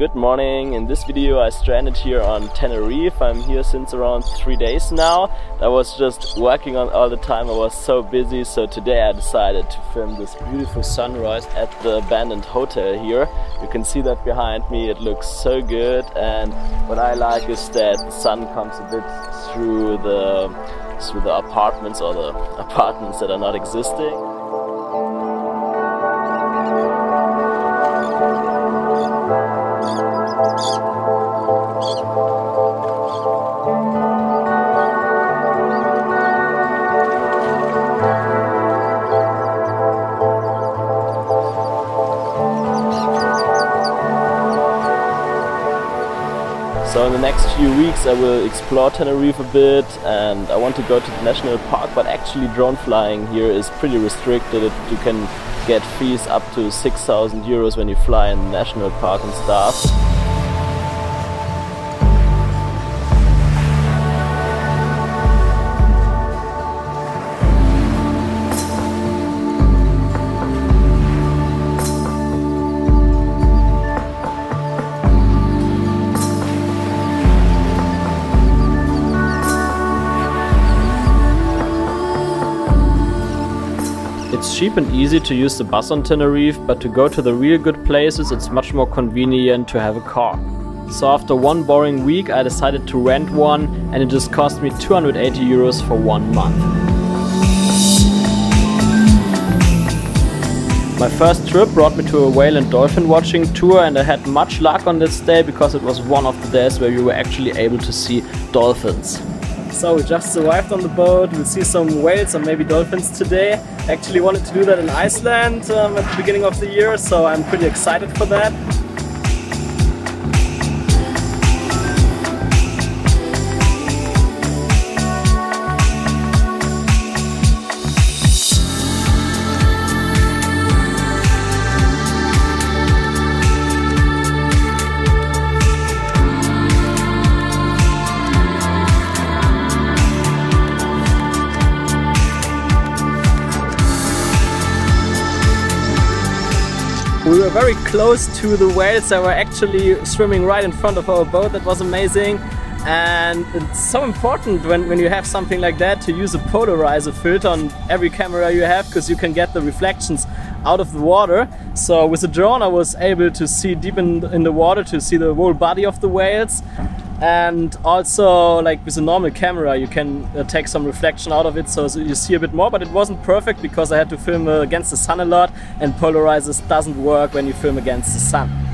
Good morning. In this video I stranded here on Tenerife. I'm here since around three days now. I was just working on all the time. I was so busy. So today I decided to film this beautiful sunrise at the abandoned hotel here. You can see that behind me. It looks so good. And what I like is that the sun comes a bit through the through the apartments or the apartments that are not existing. So in the next few weeks I will explore Tenerife a bit and I want to go to the national park but actually drone flying here is pretty restricted. You can get fees up to 6,000 euros when you fly in the national park and stuff. Cheap and easy to use the bus on Tenerife, but to go to the real good places it's much more convenient to have a car. So after one boring week I decided to rent one and it just cost me 280 euros for one month. My first trip brought me to a whale and dolphin watching tour and I had much luck on this day because it was one of the days where you were actually able to see dolphins. So we just arrived on the boat, we'll see some whales and maybe dolphins today. Actually wanted to do that in Iceland um, at the beginning of the year, so I'm pretty excited for that. We were very close to the whales that were actually swimming right in front of our boat. That was amazing. And it's so important when, when you have something like that to use a polarizer filter on every camera you have because you can get the reflections out of the water. So with the drone I was able to see deep in, in the water to see the whole body of the whales and also like with a normal camera you can uh, take some reflection out of it so, so, you see a bit more but it wasn't perfect because I had to film uh, against the sun a lot and polarizers doesn't work when you film against the sun.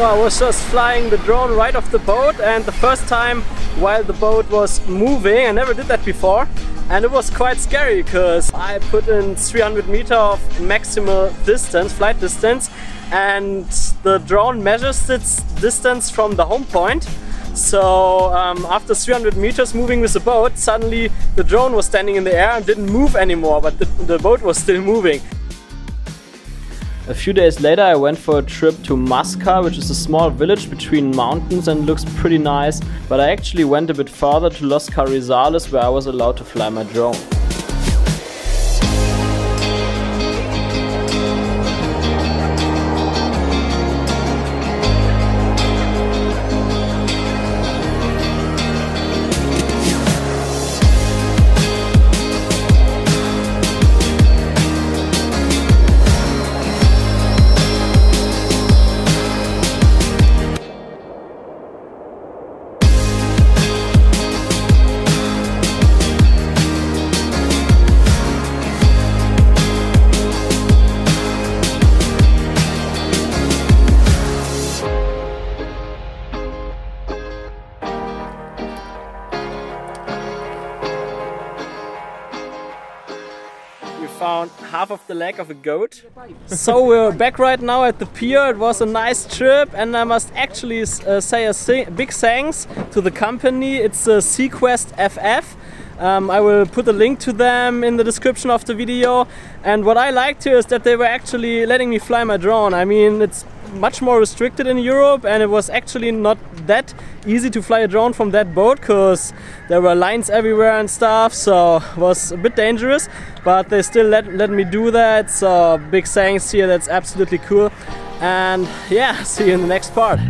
So I was just flying the drone right off the boat and the first time while the boat was moving, I never did that before and it was quite scary because I put in 300 meter of maximal distance, flight distance and the drone measures its distance from the home point so um, after 300 meters moving with the boat, suddenly the drone was standing in the air and didn't move anymore, but the, the boat was still moving. A few days later I went for a trip to Masca, which is a small village between mountains and looks pretty nice, but I actually went a bit further to Los Carrizales where I was allowed to fly my drone. Half of the leg of a goat. so we're back right now at the pier. It was a nice trip and I must actually uh, say a big thanks to the company. It's uh, Seaquest FF. Um, I will put a link to them in the description of the video. And what I liked here is that they were actually letting me fly my drone. I mean, it's much more restricted in Europe and it was actually not that easy to fly a drone from that boat because there were lines everywhere and stuff so it was a bit dangerous but they still let, let me do that so big thanks here that's absolutely cool. And yeah see you in the next part